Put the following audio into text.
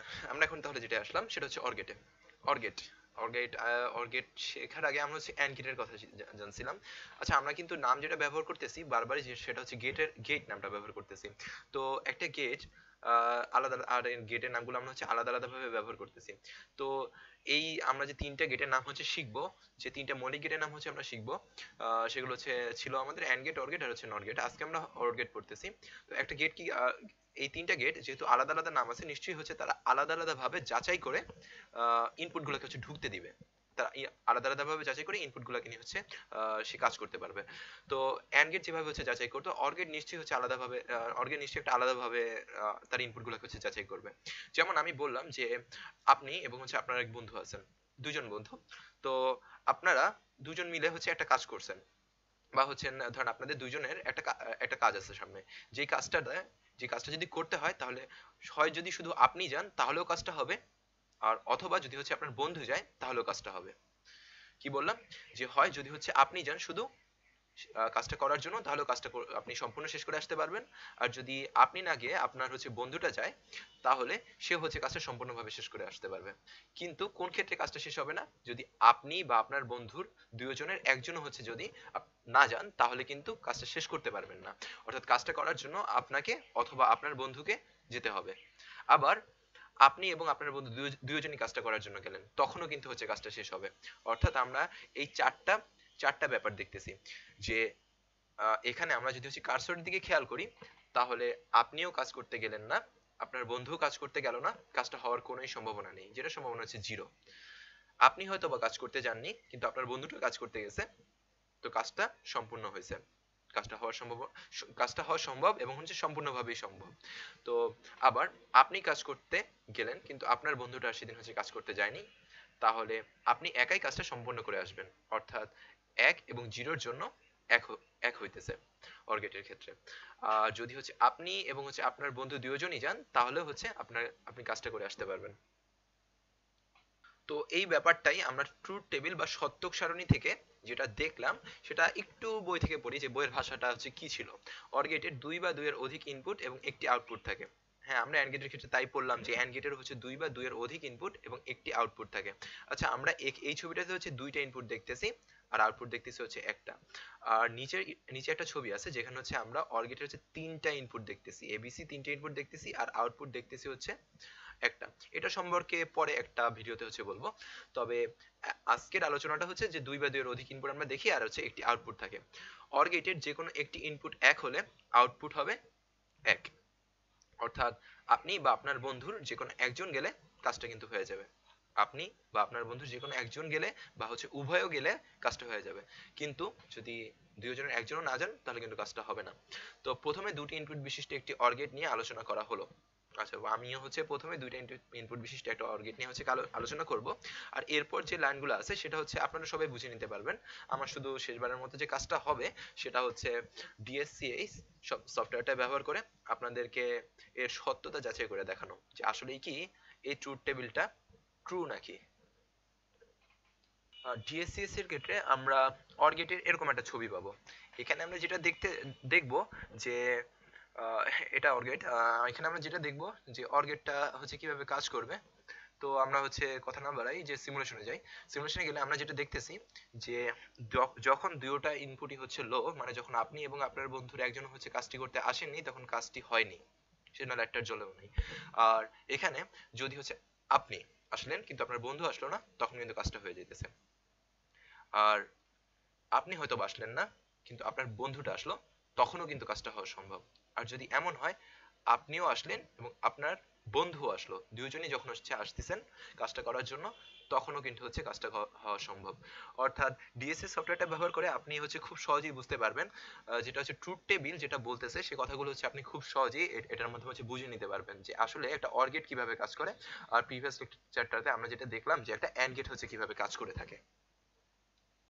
আচ্ছা আমরা এখন তাহলে যেটা আসলাম, সেটা হচ্ছে অর্গেটে। অর্গেট অর্গেট অর্গেট শেখার আগে আমরা হচ্ছে অ্যান্ড গেটের কথা জানছিলাম। আচ্ছা আমরা কিন্তু নাম যেটা ব্যবহার করতেছি, বারবারই সেটা হচ্ছে গেটের, গেট নামটা ব্যবহার করতেছি। তো একটা গেট আলাদা, আর গেটের নামগুলো আমরা হচ্ছে আলাদা আলাদা ভাবে ব্যবহার করতেছি। তো এই আমরা যে তিনটা গেটের নাম হচ্ছে শিখব, যে তিনটা মৌলিক গেটের নাম হচ্ছে আমরা শিখব সেগুলো হচ্ছে, ছিল আমাদের অ্যান্ড গেট অর্গেট আর হচ্ছে নট গেট আজকে আমরা অর্গেট পড়তেছি। তো একটা গেট কি এই তিনটা গেট যেহেতু আলাদা আলাদা নাম আছে, নিশ্চয়ই হচ্ছে তারা আলাদা আলাদা ভাবে যাচাই করে ইনপুট গুলোকে হচ্ছে ঢুকতে দিবে। তারা আলাদা আলাদা ভাবে যাচাই করে ইনপুট গুলোকে নিয়ে হচ্ছে সে কাজ করতে পারবে। তো অ্যান্ড গেট যেভাবে হচ্ছে যাচাই করতো অর্গেট নিশ্চয়ই হচ্ছে আলাদা ভাবে অর্গেট নিশ্চয়ই একটা আলাদা ভাবে আহ, তার ইনপুট গুলোকে হচ্ছে যাচাই করবে। যেমন আমি বললাম যে আপনি এবং হচ্ছে আপনার এক বন্ধু আছেন দুজন বন্ধু। তো আপনারা দুজন মিলে হচ্ছে একটা কাজ করছেন। বা হচ্ছে না, ধরেন আপনাদের দুজনের একটা একটা কাজ আছে সামনে। যে কাজটা যে কাজটা যদি করতে হয় তাহলে হয় যদি শুধু আপনি যান তাহলেও কাজটা হবে। আর অথবা যদি হচ্ছে আপনার বন্ধু যায়, তাহলেও কাজটা হবে। কি বললাম? যে হয় যদি হচ্ছে আপনি যান শুধু কাজটা করার জন্য তাহলে কাজটা আপনি সম্পূর্ণ শেষ করে আসতে পারবেন। আর যদি আপনি না গিয়ে আপনার হচ্ছে বন্ধুটা যায়, তাহলে সে হচ্ছে কাজটা সম্পূর্ণভাবে শেষ করে আসতে পারবে। কিন্তু কোন ক্ষেত্রে কাজটা শেষ হবে না? যদি আপনি বা আপনার বন্ধুর দুজনের একজন হচ্ছে যদি না যান, তাহলে কিন্তু কাজটা শেষ করতে পারবেন না। অর্থাৎ কাজটা করার জন্য আপনাকে অথবা আপনার বন্ধুকে যেতে হবে। আবার আপনি এবং আপনার বন্ধু দুইজনই কাজটা করার জন্য গেলেন। তখনও কিন্তু হচ্ছে কাজটা শেষ হবে। অর্থাৎ আমরা এই চারটা চারটা ব্যাপার দেখতেছি যে এখানে আমরা যদি হচ্ছে কার্সরের দিকে খেয়াল করি, তাহলে আপনিও কাজ করতে গেলেন না, আপনার বন্ধুও কাজ করতে গেল না, কাজটা হওয়ার কোনোই সম্ভাবনা নেই। যেটা সম্ভাবনা হচ্ছে জিরো আপনি হয়তো বা কাজ করতে যাননি, কিন্তু আপনার বন্ধুটা কাজ করতে গেছে, তো কাজটা সম্পূর্ণ হয়েছে। কাজটা হওয়ার সম্ভব কাজটা হওয়া সম্ভব এবং হচ্ছে সম্পূর্ণভাবেই সম্ভব। তো আবার আপনি কাজ করতে গেলেন, কিন্তু আপনার বন্ধুটা সেদিন হচ্ছে কাজ করতে যায়নি, তাহলে আপনি একাই কাজটা সম্পূর্ণ করে আসবেন। অর্থাৎ এক এবং জিরোর জন্য এক এক হইতেছে অর্গেটের ক্ষেত্রে। আর যদি হচ্ছে আপনি এবং হচ্ছে আপনার বন্ধু দুজনই যান তাহলে হচ্ছে আপনার, আপনি কাজটা করে আসতে পারবেন। তো এই ব্যাপারটাই আমরা ট্রুথ টেবিল বা সত্যক সারণী থেকে যেটা দেখলাম, সেটা একটু বই থেকে পড়ি যে বইয়ের ভাষাটা হচ্ছে কি ছিল। অর্গেটের দুই বা দুইয়ের অধিক ইনপুট এবং একটি আউটপুট থাকে। হ্যাঁ আমরা অ্যান্ড গেটের ক্ষেত্রে তাই পড়লাম যে অ্যান্ড গেটের হচ্ছে দুই বা দুইয়ের অধিক ইনপুট এবং একটি আউটপুট থাকে। আচ্ছা আমরা এই ছবিটাতে হচ্ছে দুইটা ইনপুট দেখতেছি আর আউটপুট দেখতেছি হচ্ছে একটা। আর নিচে নিচে একটা ছবি আছে যেখানে হচ্ছে আমরা অর্গেটের হচ্ছে তিনটা ইনপুট দেখতেছি। এবিসি তিনটা ইনপুট দেখতেছি আর আউটপুট দেখতেছি হচ্ছে একটা। এটা সম্পর্কে পরে একটা ভিডিওতে হচ্ছে বলব। তবে আজকের আলোচনাটা হচ্ছে যে দুই বা দুইয়ের অধিক ইনপুট আমরা দেখি আর হচ্ছে একটি আউটপুট থাকে। অর গেটের যে কোনো একটি ইনপুট এক হলে আউটপুট হবে এক। অর্থাৎ আপনি বা আপনার বন্ধুর যে কোনো একজন গেলে কাজটা কিন্তু হয়ে যাবে। আপনি বা আপনার বন্ধুর যে কোনো একজন গেলে বা হচ্ছে উভয়ও গেলে কাজটা হয়ে যাবে। কিন্তু যদি দুইজনের একজনও না যান, তাহলে কিন্তু কাজটা হবে না। তো প্রথমে দুটি ইনপুট বিশিষ্ট একটি অর্গেট নিয়ে আলোচনা করা হলো। আচ্ছা আমিও হচ্ছে প্রথমে দুইটা ইনপুট বিশিষ্ট একটা অর্গেট নিয়ে হচ্ছে আলোচনা করব। আর এরপর যে লাইনগুলো আছে, সেটা হচ্ছে আপনারা সবাই বুঝে নিতে পারবেন। আমার শুধু শেষবারের মতো যে কাজটা হবে, সেটা হচ্ছে ডিএসসিএইচ সফটওয়্যারটা ব্যবহার করে আপনাদেরকে এর সত্যতা যাচাই করে দেখানো। যে আসলেই কি এই ট্রুথ টেবিলটা ট্রু নাকি? ডিএসসিএস এর ক্ষেত্রে আমরা অর্গেটের এরকম একটা ছবি পাবো। এখানে আমরা যেটা দেখতে, দেখব যে এটা অর্গেট এখানে আমরা যেটা দেখব যে অর্গেটটা হচ্ছে কীভাবে কাজ করবে। তো আমরা হচ্ছে কথা না বাড়াই যে সিমুলেশনে যাই। সিমুলেশনে গেলে আমরা যেটা দেখতেছি যে যখ- যখন দুয়োটা ইনপুটই হচ্ছে লো মানে যখন আপনি এবং আপনার বন্ধুর একজন হচ্ছে কাজটি করতে আসেননি, তখন কাজটি হয়নি। সেজন্য লাইটটার জ্বলেও নেই। আর এখানে যদি হচ্ছে আপনি আসলেন, কিন্তু আপনার বন্ধু আসলো না, তখন কিন্তু কাজটা হয়ে যেতেছে আর আপনি হয়তো আসলেন না, কিন্তু আপনার বন্ধুটা আসলো তখনও কিন্তু কাজটা হওয়া সম্ভব। আর যদি এমন হয়, আপনিও আসলেন এবং আপনার বন্ধুও আসলো। দুইজনই যখন হচ্ছে আসতেছেন কাজটা করার জন্য, তখনও কিন্তু হচ্ছে কাজটা হওয়া সম্ভব। অর্থাৎ ডিএসএস সফটওয়্যারটা ব্যবহার করে আপনি হচ্ছে খুব সহজেই বুঝতে পারবেন যেটা হচ্ছে ট্রুথ টেবিল যেটা বলতেছে, সে কথাগুলো হচ্ছে আপনি খুব সহজেই এটার মাধ্যমে হচ্ছে বুঝে নিতে পারবেন যে আসলে একটা অর গেট কীভাবে কাজ করে। আর প্রিভিয়াস চ্যাপ্টারতে আমরা যেটা দেখলাম যে একটা অ্যান্ড গেট হচ্ছে কীভাবে কাজ করে থাকে।